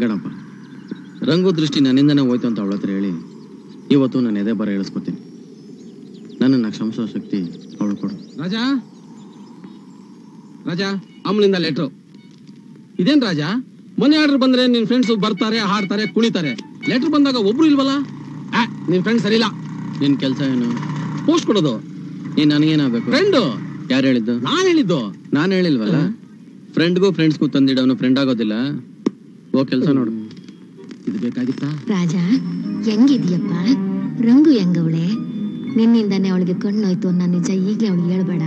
ಗಣಪ ರಂಗು ದೃಷ್ಟಿ ನನ್ನಿಂದನೇ ಹೋಯ್ತು ಅಂತ ಅವಳ ಹತ್ರ ಹೇಳಿ ಇವತ್ತು ನಾನು ಎದೆ ಬರ ಇಳಿಸ್ಕೊತೀನಿ. ನನ್ನನ್ನು ಕ್ಷಮಿಸೋ ಶಕ್ತಿ ಅವಳು ಕೊಡು. ರಾಜಾ? ರಾಜಾ ಅಮ್ಮನಿಂದ ಲೆಟ್ರು ಇದೇನ್ ರಾಜಾ? ಮನೆ ಆರ್ಡರ್ ಬಂದ್ರೆ ನಿನ್ ಫ್ರೆಂಡ್ಸ್ ಬರ್ತಾರೆ ಹಾಡ್ತಾರೆ ಕುಣಿತಾರೆ. ಲೆಟರ್ ಬಂದಾಗ ಒಬ್ರು ಇಲ್ವಲ್ಲ? ನಿನ್ ಫ್ರೆಂಡ್ ಸರಿಲ್ಲ ನಿನ್ ಕೆಲಸ ಏನು? ಪೋಸ್ಟ್ ಕೊಡೋದು. ನೀನ್ ನನಗೇನಾಗಬೇಕು? ಫ್ರೆಂಡ್ ಯಾರು ಹೇಳಿದ್ದು? ನಾನು ಹೇಳಿದ್ದು. ನಾನು ಹೇಳಿಲ್ವಲ್ಲ? ಫ್ರೆಂಡ್ಗೂ ಫ್ರೆಂಡ್ಸ್ಗೂ ತಂದಿಡೋನು ಫ್ರೆಂಡ್ ಆಗೋದಿಲ್ಲ? ಓ ಕೆಲಸ ನೋಡು. ಇದು ಬೇಕಾಗಿತ್ತಾ? ರಾಜ ಹೆಂಗಿದ್ಯಪ್ಪ? ರಂಗು ಹೆಂಗವಳೆ? ನಿನ್ನಿಂದಾನೆ ಅವಳಿಗೆ ಕಣ್ಣೋಯ್ತು ಅನ್ನೋ ನಿಜ ಈಗಲೇ ಅವಳಿಗೆ ಹೇಳ್ಬೇಡ.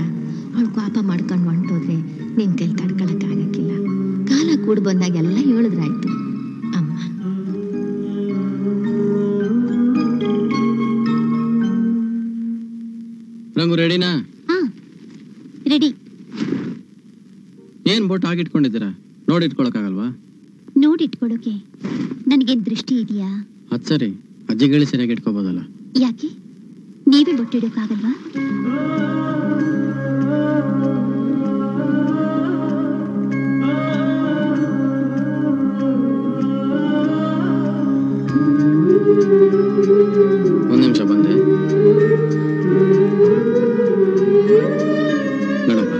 ಅವಳು ಪಾಪ ಮಾಡ್ಕೊಂಡು ಹೊಂಟೋದ್ರೆ ನಿನ್ ಕೈ ತಡ್ಕೊಳಕ್ ಆಗಕ್ಕಿಲ್ಲ. ಕಾಲ ಕೂಡ್ ಬಂದಾಗ ಎಲ್ಲ ಹೇಳಿದ್ರಾಯ್ತು. ಅಮ್ಮ. ರಂಗು ರೆಡಿನಾ ಹಾ ರೆಡಿ ಏನ್ ಬೋಟ್ ಆಗಿಟ್ಕೊಂಡಿದ್ದೀರಾ ನೋಡಿ ನೋಡಿಟ್ಕೊಳಕ್ಕೆ ನನಗೇನ್ ದೃಷ್ಟಿ ಇದೆಯಾ? ಅದ್ ಸರಿ. ಅಜ್ಜಿಗಳಿ ಸರಿಯಾಗಿ ಇಟ್ಕೋಬೋದಲ್ಲ? ಯಾಕೆ? ನೀವೇ ಬೊಟ್ಟಿಡೋಕ್ಕಾಗಲ್ವಾ ಒಂದ್ ನಿಮಿಷ ಬಂದೆ. ನೋಡಪ್ಪ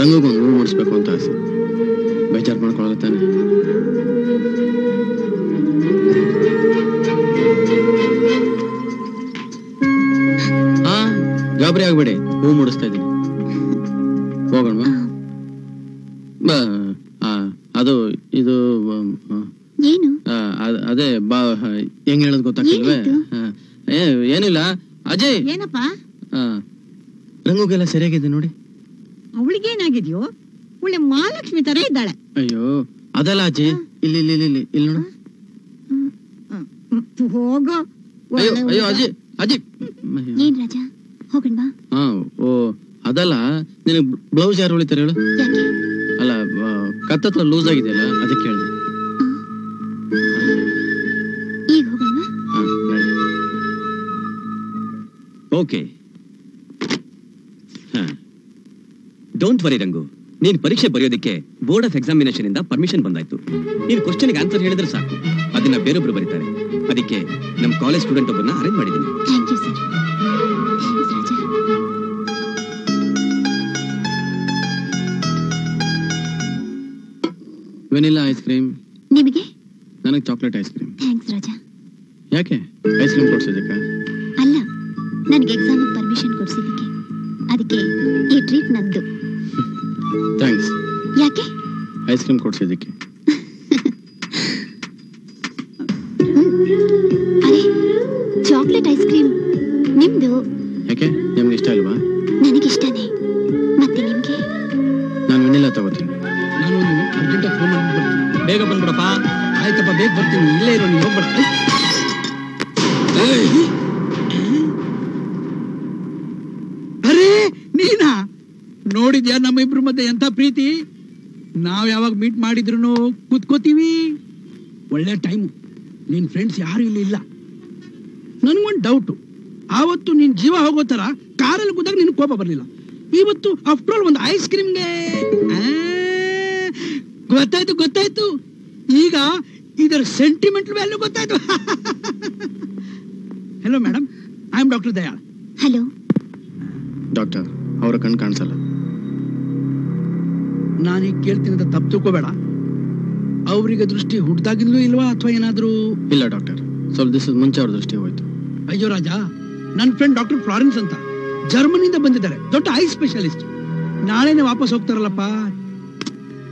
ರಂಗುಗೊಂದು ಹೂ ಮೂಡಿಸ್ಬೇಕು ಅಂತ ಆಸೆ. ಬೇಜಾರು ಮಾಡ್ಕೊಳ್ಳಲ್ಲ ತಾನೆ? ಗಾಬರಿ ಆಗ್ಬೇಡಿ. ಹೂ ಮುಡಿಸ್ತಾ ಇದ್ದೀನಿ. ಹೋಗೋಣ ಅದು ಇದು ಏನು? ಅದೇ ಬಾ ಹೆಂಗ್ ಹೇಳೋದು ಗೊತ್ತಾಗ್ತಿಲ್ವೇ? ಏನಿಲ್ಲ. ಅಜಯ್! ಏನಪ್ಪ? ರಂಗುಗೆಲ್ಲ ಸರಿಯಾಗಿದೆ ನೋಡಿ. ಅವಳಿಗೇನಾಗಿದ್ಯೋ? ಒಳ್ಳೆ ಮಹಾಲಕ್ಷ್ಮಿ ತರ ಇದ್ದಾಳೆ. ಅಯ್ಯೋ ಅದಲ್ಲ ಅಜಯ್. ಇಲ್ಲಿ ಇಲ್ಲಿ ಇಲ್ಲಿ ಇಲ್ಲಿ ನೋಡು. ಹೋಗೋ. ಅಯ್ಯೋ. ಅಜಯ್ ಅಜಯ್. ಏನ್ ರಾಜ? ಹೋಗೋಣ ಬಾ ಹಾ ಓ ಅದಲ್ಲ ನಿನಗೆ ಬ್ಲೌಸ್ ಯಾರು ಹೊಳಿತಾರೆ ಹೇಳು? ಅಲ್ಲ ಕತ್ತತ್ರ ಲೂಸ್ ಆಗಿದೆಯಲ್ಲ ಅದಕ್ಕೆ ಹೇಳಿದೆ ಈಗ ಹೋಗೋಣ. ಓಕೆ. Don't worry Rangu. ನೀನ್ ಪರೀಕ್ಷೆ ಬರೆಯೋದಕ್ಕೆ ಬೋರ್ಡ್ ಆಫ್ ಎಕ್ಸಾಮಿನೇಷನ್ ಇಂದ ಪರ್ಮಿಷನ್ ಬಂದಾಯ್ತು. ನೀನ್ ಕ್ವಶನ್ಗೆ ಆನ್ಸರ್ ಹೇಳಿದ್ರೆ ಸಾಕು. ಅದನ್ನ ಬೇರೊಬ್ರು ಬರೀತಾರೆ. ಅದಕ್ಕೆ ನಮ್ ಕಾಲೇಜ್ ಸ್ಟೂಡೆಂಟ್ ಒಬ್ಬರನ್ನ ಅರೇಂಜ್ ಮಾಡಿದ್ದೀನಿ. Vanilla ice cream. ನಿಮಗೆ? ನನಗೆ chocolate ice cream. Thanks Raja. ಯಾಕೆ? ಐಸ್ ಕ್ರೀಮ್ ಕೊಡ್ಸೋದಕ್ಕೆ? ಅಲ್ಲ ನನಗೆ ಎಕ್ಸಾಮ್ ಪರ್ಮಿಷನ್ ಕೊಡ್ಸಿದ್ದಕ್ಕೆ. ಅದಕ್ಕೆ ಈ ಟ್ರೀಟ್ ನಂದು. ಥ್ಯಾಂಕ್ಸ್. ಯಾಕೆ? ಐಸ್ ಕ್ರೀಮ್ ಕೊಡ್ಸೋದಕ್ಕೆ ಅರೆ ಚಾಕ್ಲೇಟ್ ಐಸ್ ಕ್ರೀಮ್ ನಿಮ್ದು? ಯಾಕೆ? ನಿಮ್ಗೆ ಇಷ್ಟ ಅಲ್ವಾ ನನಗಿಷ್ಟನೇ. ಮತ್ತೆ ನಿಮಗೆ? ನಾನು ವೆನಿಲಾ ತಗೋತೀನಿ. ಬೇಗ ಬಂದ್ಬಿಡಪ್ಪ. ಆಯ್ತಪ್ಪ, ಬೇಗ ಬರ್ತೀನಿ. ಇಲ್ಲೇ ಇರೋ ನೀವು ಹೋಗ್ಬೇಡ. ಅರೇ, ನೀನಾ? ನೋಡಿದ್ಯಾ ನಮ್ಮ ಮತ್ತೆ ಎಂತ ಪ್ರೀತಿ? ನಾವ್ ಯಾವಾಗ ಮೀಟ್ ಮಾಡಿದ್ರು ಕೂತ್ಕೋತೀವಿ. ಒಳ್ಳೆ ಟೈಮು ನಿನ್ ಫ್ರೆಂಡ್ಸ್ ಯಾರು ಇಲ್ಲಿ ಇಲ್ಲ. ನನಗೊಂದು ಡೌಟು ಆವತ್ತು ನಿನ್ ಜೀವ ಹೋಗೋ ತರ ಕಾರಲ್ಲಿ ಕೂತಾಗ ನಿನ್ ಕೋಪ ಬರಲಿಲ್ಲ. ಇವತ್ತು ಆಫ್ಟರ್ ಆಲ್ ಒಂದು ಐಸ್ ಕ್ರೀಮ್ಗೆ ಗೊತ್ತಾಯ್ತು ಗೊತ್ತಾಯ್ತು. ಈಗ ಇದರ ಸೆಂಟಿಮೆಂಟಲ್ ವ್ಯಾಲ್ಯೂ ಗೊತ್ತಾಯ್ತು. Hello madam I am doctor Dayal hello doctor ಅವರ ಕಣ್ ಕಾಣಿಸಲ್ಲ. ನಾನೀಗ ಕೇಳ್ತೀನಿ ಅಂತ ತಪ್ಪು ತಿಳ್ಕೋಬೇಡ. ಅವರಿಗೆ ದೃಷ್ಟಿ ಹುಡ್ದಾಗಿಂದಲೂ ಇಲ್ವಾ ಅಥವಾ ಏನಾದರೂ? ಇಲ್ಲ ಡಾಕ್ಟರ್ ಸ್ವಲ್ಪ ದಿವಸದ ಮುಂಚೆ ಅವ್ರ ದೃಷ್ಟಿ ಹೋಯ್ತು. ಅಯ್ಯೋ ರಾಜ ನನ್ನ ಫ್ರೆಂಡ್ ಡಾಕ್ಟರ್ ಫ್ಲಾರೆನ್ಸ್ ಅಂತ ಜರ್ಮನಿಯಿಂದ ಬಂದಿದ್ದಾರೆ. ದೊಡ್ಡ ಐ ಸ್ಪೆಷಲಿಸ್ಟ್ ನಾಳೆನೇ ವಾಪಸ್ ಹೋಗ್ತಾರಲ್ಲಪ್ಪ.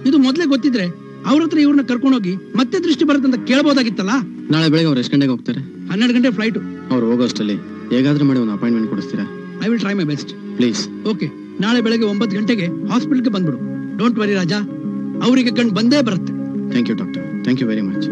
ಇದು ಮೊದಲೇ ಗೊತ್ತಿದ್ರೆ ಅವ್ರ ಹತ್ರ ಇವ್ರನ್ನ ಕರ್ಕೊಂಡೋಗಿ ಮತ್ತೆ ದೃಷ್ಟಿ ಬರುತ್ತಂತ ಕೇಳ್ಬೋದಾಗಿತ್ತಲ್ಲ? ನಾಳೆ ಬೆಳಗ್ಗೆ ಅವ್ರು ಎಷ್ಟು ಗಂಟೆಗೆ ಹೋಗ್ತಾರೆ? ಹನ್ನೆರಡು ಗಂಟೆ ಫ್ಲೈಟ್ ಅವ್ರು ಹೋಗೋಷ್ಟಲ್ಲಿ ಹೇಗಾದ್ರೂ ಮಾಡಿ ಒಂದು appointment ಕೊಡಿಸ್ತೀರಾ? I will try my best please okay ನಾಳೆ ಬೆಳಗ್ಗೆ ಒಂಬತ್ತು ಗಂಟೆಗೆ ಹಾಸ್ಪಿಟಲ್ಗೆ ಬಂದ್ಬಿಡು. Don't worry Raja. ಅವರಿಗೆ ಕಂಡು ಬಂದೇ ಬರುತ್ತೆ. Thank you doctor thank you very much